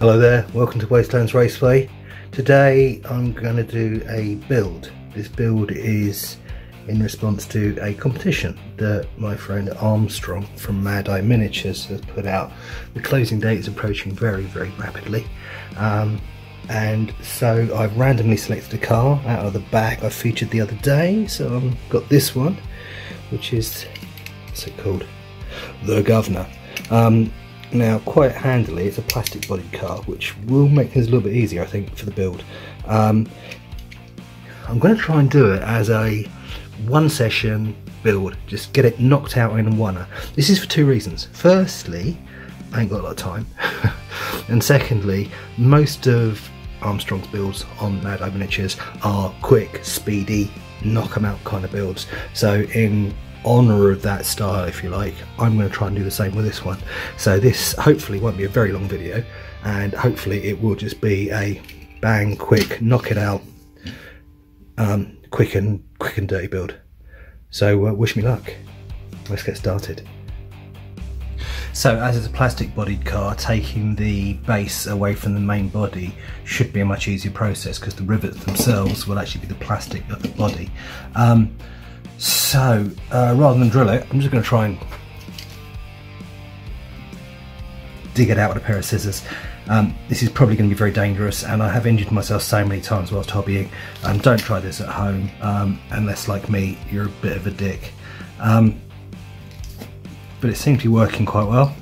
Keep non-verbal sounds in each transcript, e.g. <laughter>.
Hello there, welcome to Wastelands Raceway. Today I'm going to do a build. This build is in response to a competition that my friend Armstrong from Mad Eye Miniatures has put out. The closing date is approaching very, very rapidly. Um, and so I've randomly selected a car out of the bag I featured the other day. So I've got this one, which is, what's it called? The Governor. Um, now, quite handily, it's a plastic bodied car, which will make things a little bit easier, I think, for the build. Um, I'm going to try and do it as a one session build, just get it knocked out in one. This is for two reasons. Firstly, I ain't got a lot of time. <laughs> and secondly, most of Armstrong's builds on Mad Eye Miniatures are quick, speedy, knock 'em out kind of builds. So in honour of that style, if you like, I'm going to try and do the same with this one. So this hopefully won't be a very long video, and hopefully it will just be a bang, quick, knock it out, um, quick and quick and dirty build. So uh, wish me luck. Let's get started. So as it's a plastic bodied car, taking the base away from the main body should be a much easier process because the rivets themselves will actually be the plastic of the body. Um, so uh, rather than drill it, I'm just going to try and dig it out with a pair of scissors. Um, this is probably going to be very dangerous and I have injured myself so many times whilst hobbying. Um, don't try this at home um, unless like me you're a bit of a dick. Um, but it seems to be working quite well.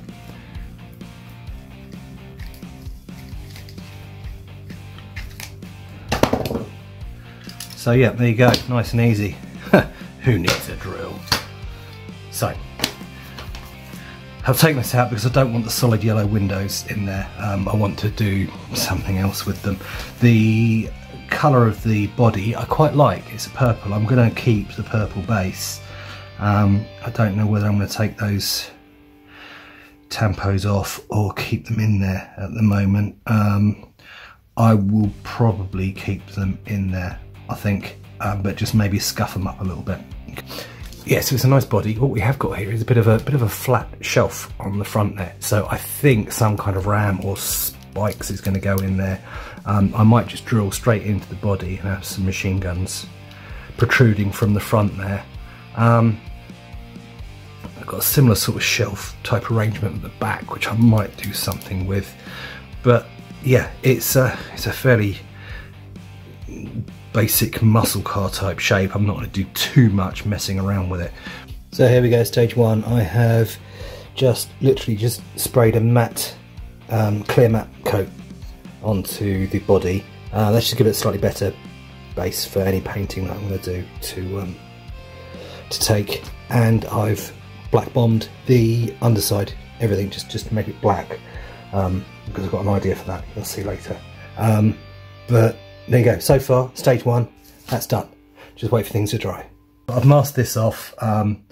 So yeah, there you go, nice and easy. Who needs a drill? So, I've taken this out because I don't want the solid yellow windows in there. Um, I want to do something else with them. The colour of the body I quite like, it's a purple. I'm going to keep the purple base um, I don't know whether I'm going to take those tampos off or keep them in there at the moment. Um, I will probably keep them in there, I think, um, but just maybe scuff them up a little bit. Yeah, so it's a nice body. What we have got here is a bit of a bit of a flat shelf on the front there. So I think some kind of ram or spikes is going to go in there. Um, I might just drill straight into the body and have some machine guns protruding from the front there. Um, I've got a similar sort of shelf type arrangement at the back, which I might do something with. But yeah, it's a, it's a fairly basic muscle car type shape. I'm not going to do too much messing around with it. So here we go, stage one. I have just literally just sprayed a matte, um, clear matte coat onto the body. Uh, let's just give it a slightly better base for any painting that I'm going to do to um, to take. And I've black bombed the underside, everything just, just to make it black um, because I've got an idea for that, you'll see later. Um, but there you go, so far, stage one, that's done. Just wait for things to dry. I've masked this off, um,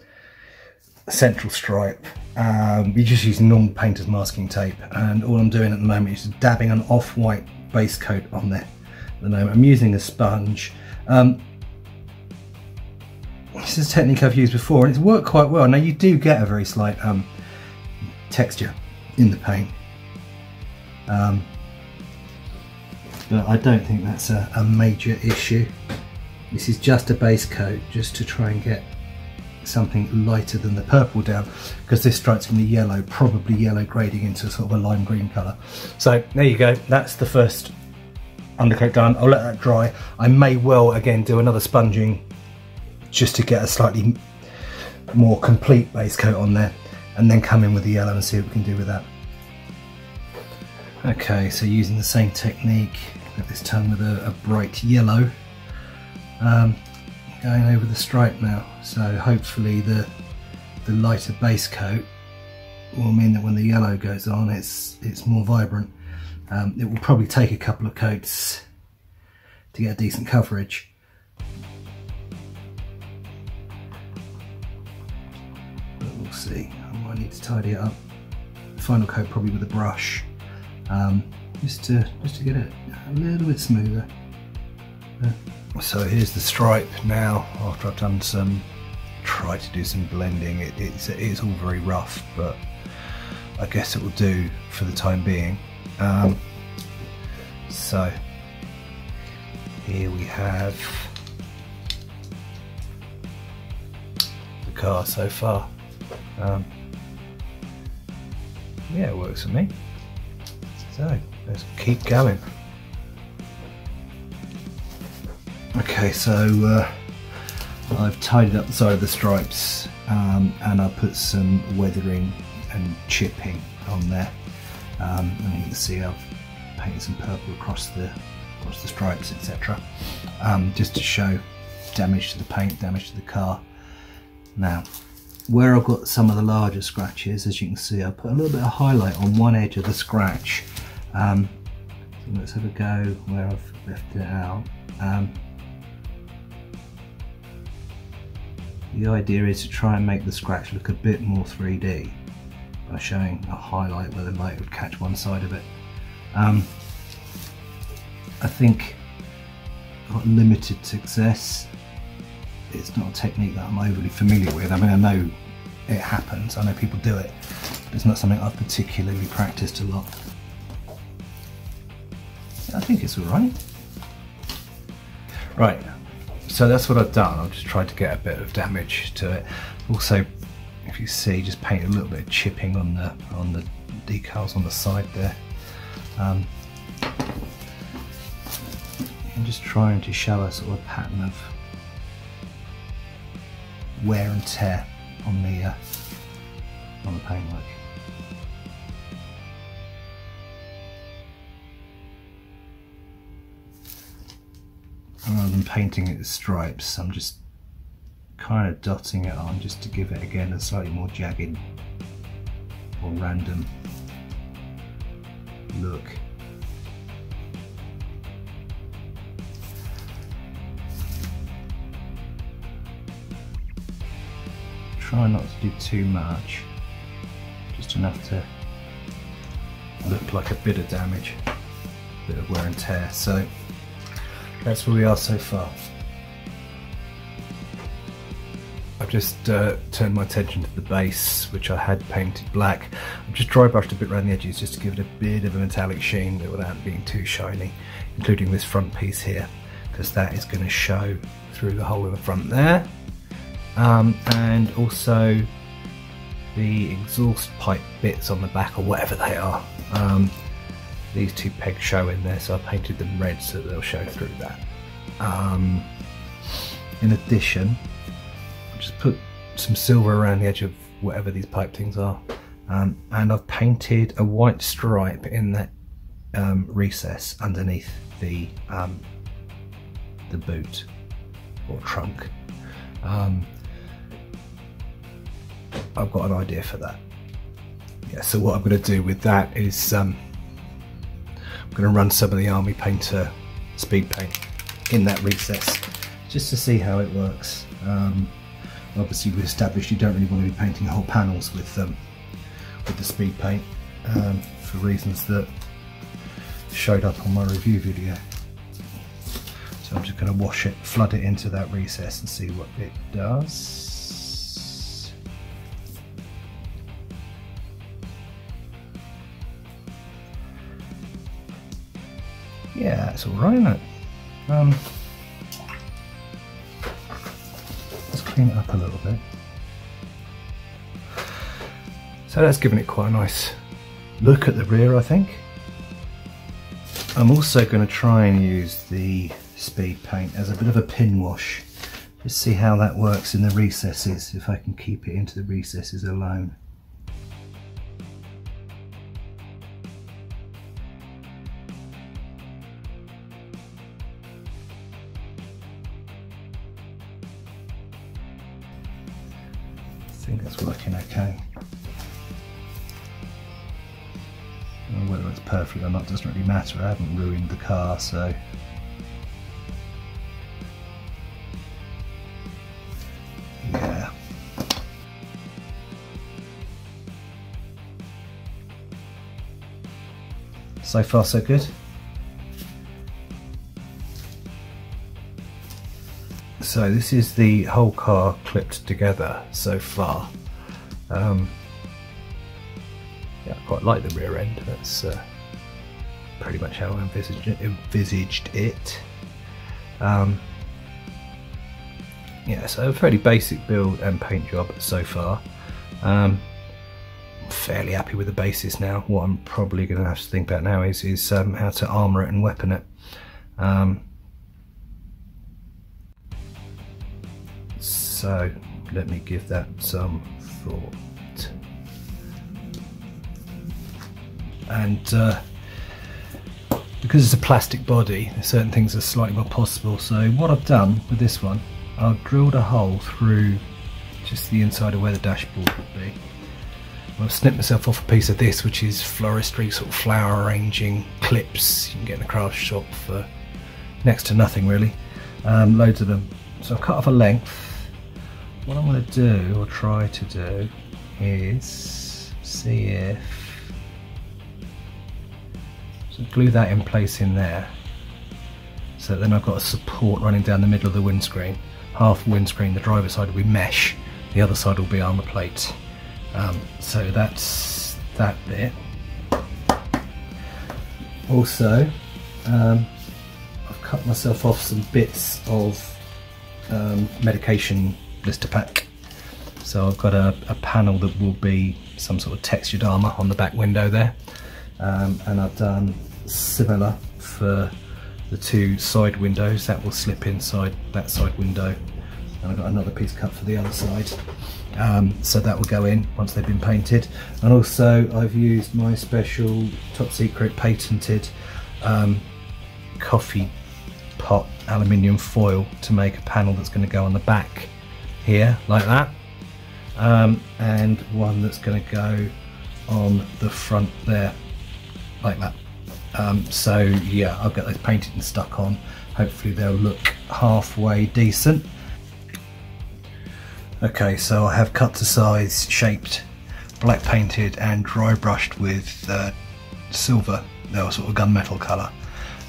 central stripe. Um, we just use normal painter's masking tape and all I'm doing at the moment is dabbing an off-white base coat on there at the moment. I'm using a sponge. Um, this is a technique I've used before and it's worked quite well. Now you do get a very slight um, texture in the paint. Um, but I don't think that's a, a major issue. This is just a base coat just to try and get something lighter than the purple down because this stripe's to be yellow, probably yellow grading into sort of a lime green colour. So there you go, that's the first undercoat done. I'll let that dry. I may well again do another sponging just to get a slightly more complete base coat on there and then come in with the yellow and see what we can do with that. Okay, so using the same technique, but this time with a, a bright yellow, um, going over the stripe now. So hopefully the the lighter base coat will mean that when the yellow goes on, it's it's more vibrant. Um, it will probably take a couple of coats to get decent coverage. But we'll see. I might need to tidy it up. The final coat probably with a brush, um, just to just to get it a little bit smoother. Yeah. So here's the stripe now. After I've done some, try to do some blending. It, it's it's all very rough, but I guess it will do for the time being. Um, So here we have the car so far. Um, yeah, it works for me. So let's keep going. Okay, so uh, I've tidied up the side of the stripes um, and I put some weathering and chipping on there. Um, and you can see I've painted some purple across the across the stripes, etc. Um, just to show damage to the paint, damage to the car. Now, where I've got some of the larger scratches, as you can see, I put a little bit of highlight on one edge of the scratch. Um, so let's have a go where I've left it out. Um, the idea is to try and make the scratch look a bit more 3D by showing a highlight where the light would catch one side of it. Um, I think got limited success. It's not a technique that I'm overly familiar with. I mean, I know it happens, I know people do it, but it's not something I've particularly practiced a lot. I think it's all right. Right, so that's what I've done. I've just tried to get a bit of damage to it. Also, if you see, just paint a little bit of chipping on the on the decals on the side there. Um, I'm just trying to show a sort of pattern of wear and tear on the uh, on the paintwork. Rather than painting it with stripes, I'm just kind of dotting it on just to give it again a slightly more jagged or random look. Try not to do too much, just enough to look like a bit of damage, a bit of wear and tear. So that's where we are so far. I've just uh, turned my attention to the base, which I had painted black. I've just dry brushed a bit around the edges just to give it a bit of a metallic sheen without being too shiny, including this front piece here, because that is going to show through the hole in the front there. Um, and also the exhaust pipe bits on the back or whatever they are. Um, these two pegs show in there, so I painted them red so they'll show through that. Um, in addition, just put some silver around the edge of whatever these pipe things are, um, and I've painted a white stripe in that um, recess underneath the um, the boot or trunk. Um, I've got an idea for that. Yeah, so what I'm going to do with that is going to run some of the Army Painter speed paint in that recess just to see how it works. Um, obviously we established you don't really want to be painting whole panels with um, with the speed paint um, for reasons that showed up on my review video. So I'm just going to wash it, flood it into that recess and see what it does. Yeah, it's alright, isn't it? Um, let's clean it up a little bit. So that's given it quite a nice look at the rear, I think. I'm also going to try and use the speed paint as a bit of a pin wash. Just see how that works in the recesses, if I can keep it into the recesses alone. It's perfect or not doesn't really matter, I haven't ruined the car so yeah. So far so good. So this is the whole car clipped together so far. Um, quite like the rear end. That's uh, pretty much how I envisaged it. Envisaged it. Um, yeah, so a fairly basic build and paint job so far. Um, fairly happy with the basis now. What I'm probably going to have to think about now is, is um, how to armour it and weapon it. Um, so let me give that some thought. And uh, because it's a plastic body, certain things are slightly more possible. So what I've done with this one, I've drilled a hole through just the inside of where the dashboard would be. I've snipped myself off a piece of this, which is floristry, sort of flower arranging clips. You can get in a craft shop for next to nothing really. Um, loads of them. So I've cut off a length. What I'm going to do, or try to do, is see if... Glue that in place in there. So then I've got a support running down the middle of the windscreen. Half windscreen, the driver's side will be mesh, the other side will be armour plate. Um, so that's that bit. Also, um, I've cut myself off some bits of um, medication blister pack. So I've got a, a, panel that will be some sort of textured armour on the back window there. Um, and I've done similar for the two side windows. That will slip inside that side window. And I've got another piece cut for the other side. Um, so that will go in once they've been painted and also I've used my special top secret patented um, coffee pot aluminium foil to make a panel that's going to go on the back here like that um, and one that's going to go on the front there like that um, so yeah I'll get those painted and stuck on hopefully they'll look halfway decent Okay, so I have cut to size, shaped, black painted and dry brushed with uh, silver, no, sort of gunmetal colour,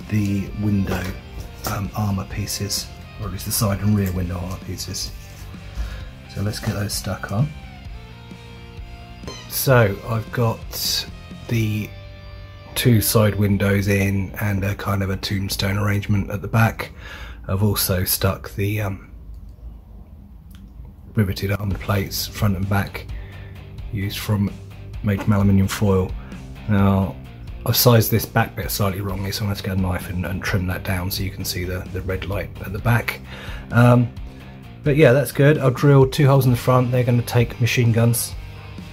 the window um, armour pieces, or at least the side and rear window armour pieces. So let's get those stuck on. So I've got the two side windows in and a kind of a tombstone arrangement at the back. I've also stuck the um, riveted on the plates front and back used from made from aluminium foil. Now I've sized this back bit slightly wrongly so I'm going to get a knife and, and, trim that down so you can see the, the red light at the back. Um, but yeah that's good. I've drilled two holes in the front. They're going to take machine guns.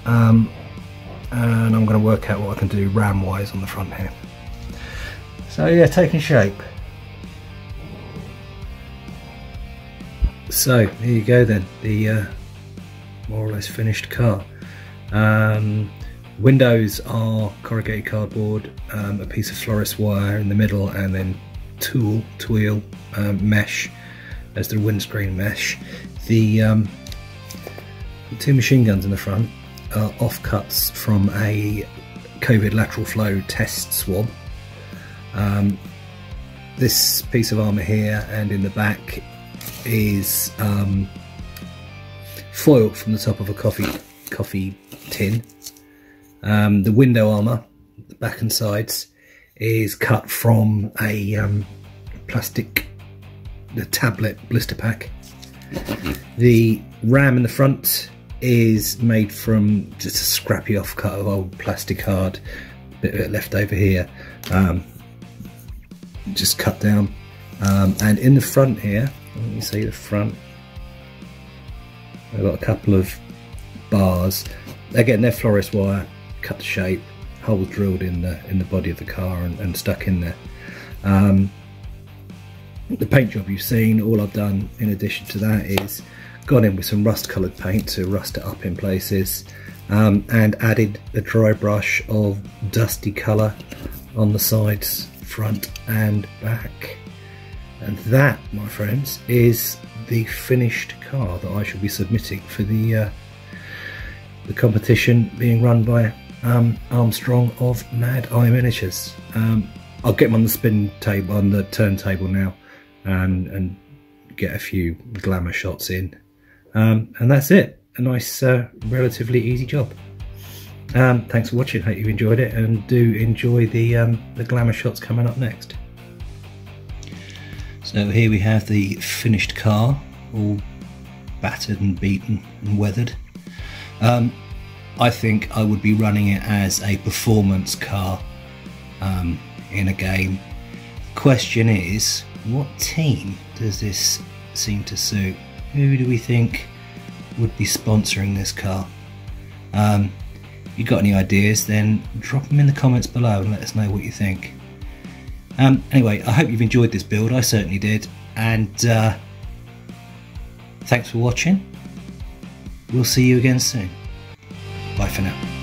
Um, and I'm going to work out what I can do ram wise on the front here so yeah taking shape So here you go then, the uh, more or less finished car. Um, windows are corrugated cardboard, um, a piece of florist wire in the middle, and then tulle, twill um, mesh as the windscreen mesh. The, um, the two machine guns in the front are offcuts from a COVID lateral flow test swab. Um, this piece of armour here and in the back is um, foil from the top of a coffee coffee tin. Um, the window armour, the back and sides, is cut from a um, plastic the tablet blister pack. The ram in the front is made from just a scrappy offcut of old plastic card, bit of it left over here, um, just cut down. Um, and in the front here, let me see the front. I've got a couple of bars. Again, they're florist wire, cut shape, holes drilled in the in the body of the car and, and stuck in there. Um, the paint job you've seen, all I've done in addition to that is gone in with some rust coloured paint to rust it up in places um, and added a dry brush of dusty colour on the sides, front and back. And that, my friends, is the finished car that I shall be submitting for the uh, the competition being run by um, Armstrong of Mad Eye Miniatures. Um, I'll get them on the spin table, on the turntable now, and and get a few glamour shots in. Um, and that's it. A nice, uh, relatively easy job. Um, thanks for watching. Hope you enjoyed it, and do enjoy the um, the glamour shots coming up next. So here we have the finished car, all battered and beaten and weathered. Um, I think I would be running it as a performance car um, in a game. Question is, what team does this seem to suit? Who do we think would be sponsoring this car? Um, you got any ideas, then drop them in the comments below and let us know what you think. Um, anyway, I hope you've enjoyed this build. I certainly did. And uh, thanks for watching. We'll see you again soon. Bye for now.